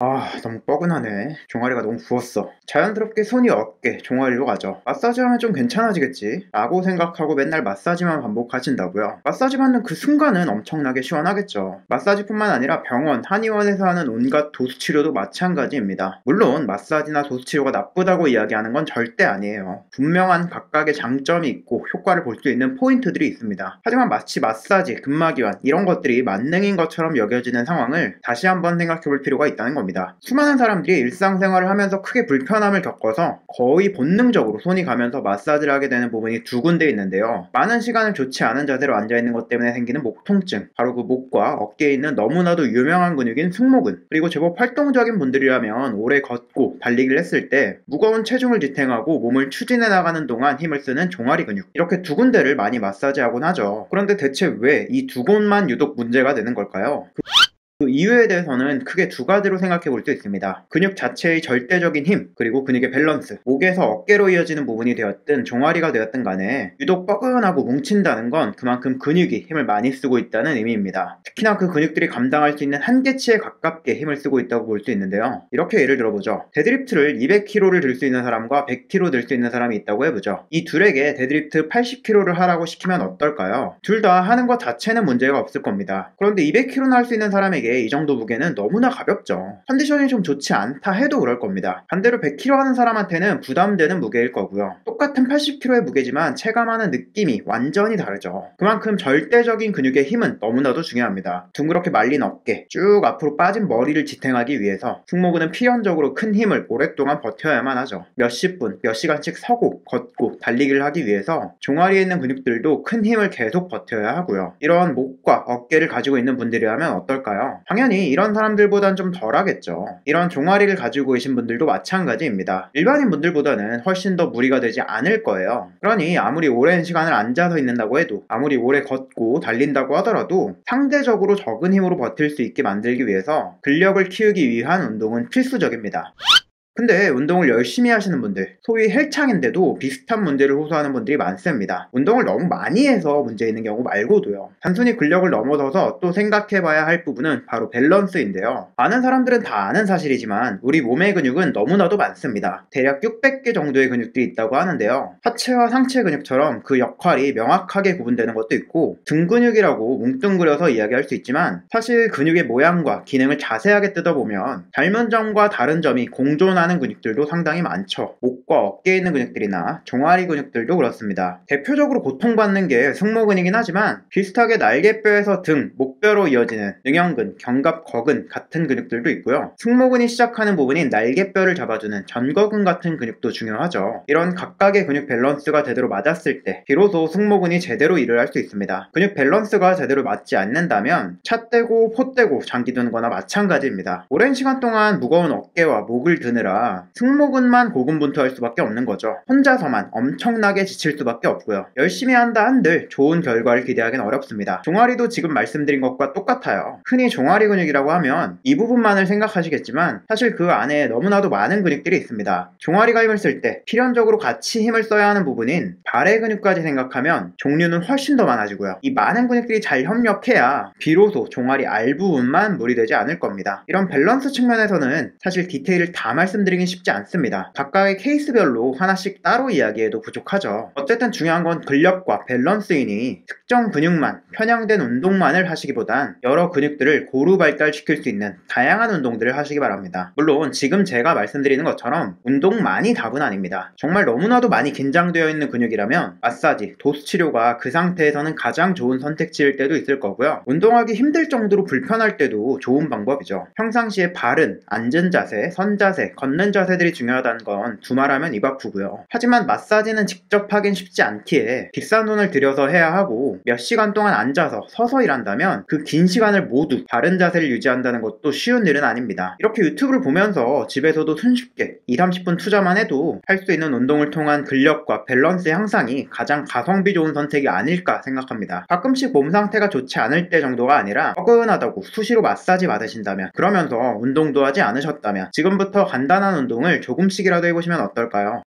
Ah. 아 너무 뻐근하네. 종아리가 너무 부었어. 자연스럽게 손이 어깨 종아리로 가죠. 마사지하면 좀 괜찮아지겠지? 라고 생각하고 맨날 마사지만 반복하신다고요? 마사지 받는 그 순간은 엄청나게 시원하겠죠. 마사지뿐만 아니라 병원 한의원에서 하는 온갖 도수치료도 마찬가지입니다. 물론 마사지나 도수치료가 나쁘다고 이야기하는 건 절대 아니에요. 분명한 각각의 장점이 있고 효과를 볼 수 있는 포인트들이 있습니다. 하지만 마치 마사지 근막이완 이런 것들이 만능인 것처럼 여겨지는 상황을 다시 한번 생각해 볼 필요가 있다는 겁니다 수많은 사람들이 일상생활을 하면서 크게 불편함을 겪어서 거의 본능적으로 손이 가면서 마사지를 하게 되는 부분이 두 군데 있는데요. 많은 시간을 좋지 않은 자세로 앉아있는 것 때문에 생기는 목 통증, 바로 그 목과 어깨에 있는 너무나도 유명한 근육인 승모근, 그리고 제법 활동적인 분들이라면 오래 걷고 달리기를 했을 때 무거운 체중을 지탱하고 몸을 추진해 나가는 동안 힘을 쓰는 종아리 근육, 이렇게 두 군데를 많이 마사지하곤 하죠. 그런데 대체 왜 이 두 곳만 유독 문제가 되는 걸까요? 그 이유에 대해서는 크게 두 가지로 생각해 볼 수 있습니다. 근육 자체의 절대적인 힘, 그리고 근육의 밸런스, 목에서 어깨로 이어지는 부분이 되었든 종아리가 되었든 간에 유독 뻐근하고 뭉친다는 건 그만큼 근육이 힘을 많이 쓰고 있다는 의미입니다. 특히나 그 근육들이 감당할 수 있는 한계치에 가깝게 힘을 쓰고 있다고 볼 수 있는데요. 이렇게 예를 들어보죠. 데드리프트를 200kg를 들 수 있는 사람과 100kg 들 수 있는 사람이 있다고 해보죠. 이 둘에게 데드리프트 80kg를 하라고 시키면 어떨까요? 둘 다 하는 것 자체는 문제가 없을 겁니다. 그런데 200kg나 할 수 있는 사람에게 사람에게 이 정도 무게는 너무나 가볍죠. 컨디션이 좀 좋지 않다 해도 그럴 겁니다. 반대로 100kg 하는 사람한테는 부담되는 무게일 거고요. 똑같은 80kg의 무게지만 체감하는 느낌이 완전히 다르죠. 그만큼 절대적인 근육의 힘은 너무나도 중요합니다. 둥그렇게 말린 어깨, 쭉 앞으로 빠진 머리를 지탱하기 위해서 승모근은 필연적으로 큰 힘을 오랫동안 버텨야만 하죠. 몇십 분, 몇 시간씩 서고, 걷고, 달리기를 하기 위해서 종아리에 있는 근육들도 큰 힘을 계속 버텨야 하고요. 이런 목과 어깨를 가지고 있는 분들이라면 어떨까요? 당연히 이런 사람들보단 좀 덜하겠죠. 이런 종아리를 가지고 계신 분들도 마찬가지입니다. 일반인 분들보다는 훨씬 더 무리가 되지 않을 거예요. 그러니 아무리 오랜 시간을 앉아서 있는다고 해도 아무리 오래 걷고 달린다고 하더라도 상대적으로 적은 힘으로 버틸 수 있게 만들기 위해서 근력을 키우기 위한 운동은 필수적입니다. 근데 운동을 열심히 하시는 분들, 소위 헬창인데도 비슷한 문제를 호소하는 분들이 많습니다. 운동을 너무 많이 해서 문제 있는 경우 말고도요. 단순히 근력을 넘어서서 또 생각해봐야 할 부분은 바로 밸런스인데요. 많은 사람들은 다 아는 사실이지만 우리 몸의 근육은 너무나도 많습니다. 대략 600개 정도의 근육들이 있다고 하는데요. 하체와 상체 근육처럼 그 역할이 명확하게 구분되는 것도 있고 등 근육이라고 뭉뚱그려서 이야기할 수 있지만 사실 근육의 모양과 기능을 자세하게 뜯어보면 닮은 점과 다른 점이 공존하는 하는 근육들도 상당히 많죠. 목과 어깨에 있는 근육들이나 종아리 근육들도 그렇습니다. 대표적으로 고통받는 게 승모근이긴 하지만 비슷하게 날개뼈에서 등, 목뼈로 이어지는 능형근, 견갑거근 같은 근육들도 있고요. 승모근이 시작하는 부분인 날개뼈를 잡아주는 전거근 같은 근육도 중요하죠. 이런 각각의 근육 밸런스가 제대로 맞았을 때 비로소 승모근이 제대로 일을 할 수 있습니다. 근육 밸런스가 제대로 맞지 않는다면 차 떼고 포 떼고 장기 두는 거나 마찬가지입니다. 오랜 시간 동안 무거운 어깨와 목을 드느라 승모근만 고군분투할 수밖에 없는 거죠. 혼자서만 엄청나게 지칠 수밖에 없고요. 열심히 한다 한들 좋은 결과를 기대하기는 어렵습니다. 종아리도 지금 말씀드린 것과 똑같아요. 흔히 종아리 근육이라고 하면 이 부분만을 생각하시겠지만 사실 그 안에 너무나도 많은 근육들이 있습니다. 종아리가 힘을 쓸 때 필연적으로 같이 힘을 써야 하는 부분인 발의 근육까지 생각하면 종류는 훨씬 더 많아지고요. 이 많은 근육들이 잘 협력해야 비로소 종아리 알 부분만 무리되지 않을 겁니다. 이런 밸런스 측면에서는 사실 디테일을 다 말씀드리면 말씀드리긴 쉽지 않습니다. 각각의 케이스별로 하나씩 따로 이야기해도 부족하죠. 어쨌든 중요한 건 근력과 밸런스이니 특정 근육만, 편향된 운동만을 하시기보단 여러 근육들을 고루 발달시킬 수 있는 다양한 운동들을 하시기 바랍니다. 물론 지금 제가 말씀드리는 것처럼 운동만이 답은 아닙니다. 정말 너무나도 많이 긴장되어 있는 근육이라면 마사지, 도수 치료가 그 상태에서는 가장 좋은 선택지일 때도 있을 거고요. 운동하기 힘들 정도로 불편할 때도 좋은 방법이죠. 평상시에 바른, 앉은 자세, 선 자세, 걷는 걷는 자세들이 중요하다는 건 두말하면 입 아프고요. 하지만 마사지는 직접 하긴 쉽지 않기에 비싼 돈을 들여서 해야 하고 몇 시간 동안 앉아서 서서 일한다면 그 긴 시간을 모두 바른 자세를 유지한다는 것도 쉬운 일은 아닙니다. 이렇게 유튜브를 보면서 집에서도 손쉽게 2, 30분 투자만 해도 할 수 있는 운동을 통한 근력과 밸런스 향상이 가장 가성비 좋은 선택이 아닐까 생각합니다. 가끔씩 몸 상태가 좋지 않을 때 정도가 아니라 어근하다고 수시로 마사지 받으신다면 그러면서 운동도 하지 않으셨다면 지금부터 간단한 운동을 조금씩이라도 해보시면 어떨까요?